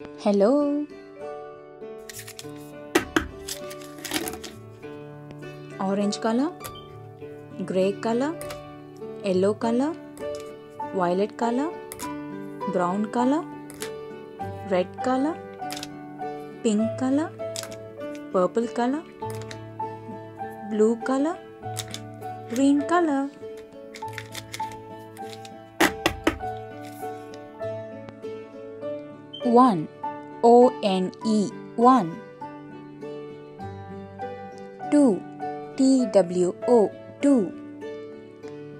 Hello orange colour grey colour yellow colour violet colour brown colour red colour pink colour purple colour blue colour green colour One O N E one. Two T W O two.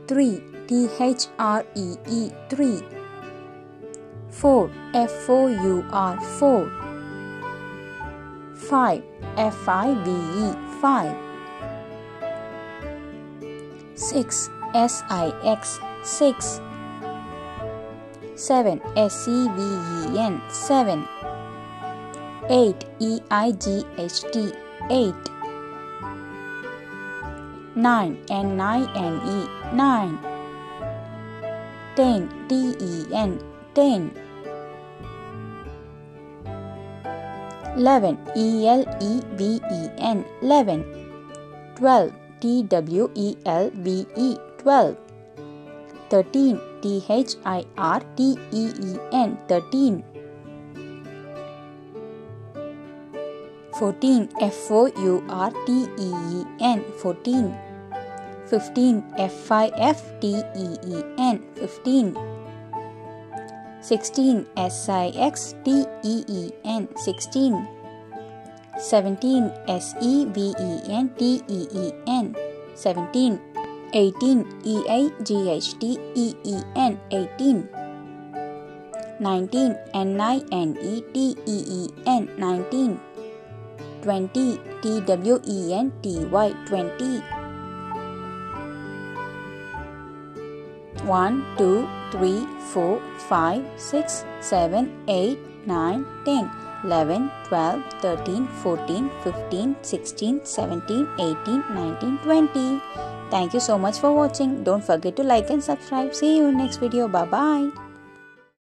Three T H R E E three. Four F O U R four. Five F I V E five. Six S I X six. 7 S E V E N 7 8 E I G H T 8 9 N I N E 9 10 T E N 10 11 E L E V E N 11 12 T W E L V E 12 13 T H I R T E E N 13 14 F O U R T E E N 14 15 F I F T E E N 15 16 S I X T E E N 16 17 S E V E N T E E N 17 18 E I G H T E E N 18 19 N I N E T E E N 19 20 T W E N T Y 20 1 2 3 4 5 6 7 8 9 10 11 12 13 14 15 16 17 18 19 20 Thank you so much for watching. Don't forget to like and subscribe. See you in next video. Bye bye.